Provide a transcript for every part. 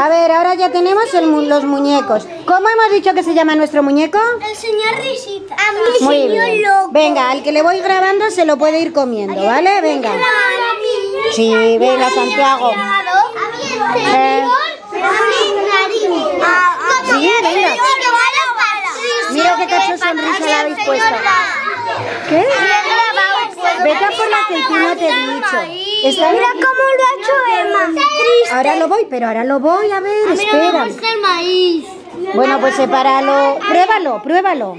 A ver, ahora ya tenemos el mu- los muñecos. ¿Cómo hemos dicho que se llama nuestro muñeco? El señor Risita. A mí, Muy señor bien. loco. Venga, al que le voy grabando se lo puede ir comiendo, ¿vale? Venga. Sí, venga, Santiago. A mí el Eh. Sí, venga. Mira qué cacho sonrisa le habéis puesto. ¿Qué? Vete a por la aceituna, te he dicho. Mira cómo lo ha hecho Emma. Ahora lo voy, pero ahora lo voy a ver, A mí no me espera. gusta el maíz. Bueno, pues sepáralo. Pruébalo, pruébalo.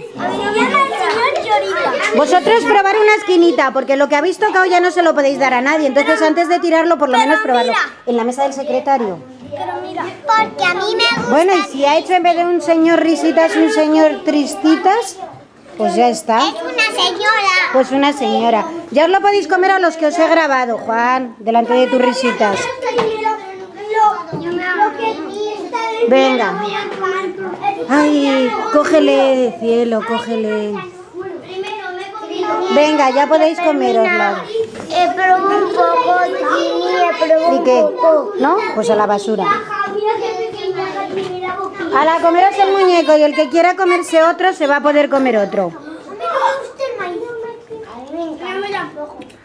Vosotros probar una esquinita, porque lo que habéis tocado ya no se lo podéis dar a nadie. Entonces, antes de tirarlo, por lo menos probarlo. En la mesa del secretario. Pero mira. Porque a mí me gusta. Bueno, y si ha hecho en vez de un señor risitas un señor tristitas, pues ya está. Es una señora. Pues una señora. Ya os lo podéis comer a los que os he grabado, Juan, delante de tus risitas. Venga. Ay, cógele, cielo, cógele. Venga, ya podéis comerosla. Probado un poco, probado ¿Y qué? ¿No? Pues a la basura. A la comeros el muñeco y el que quiera comerse otro se va a poder comer otro. A mí no me gusta el maíz. A mí me encanta. A mí tampoco.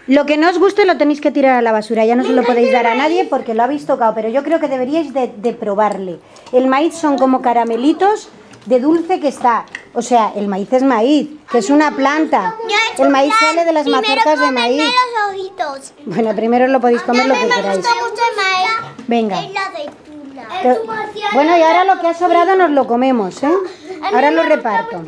Lo que no os guste lo tenéis que tirar a la basura, ya no se lo podéis dar a nadie porque lo habéis tocado, pero yo creo que deberíais de, de probarle. El maíz son como caramelitos de dulce que está. O sea, el maíz es maíz, que es una planta. El maíz sale de las mazorcas de maíz. los ojitos. Bueno, primero lo podéis comer lo que queráis. Venga. Pero- bueno, y ahora lo que ha sobrado nos lo comemos, ¿eh? Ahora lo reparto.